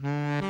Mm-hmm.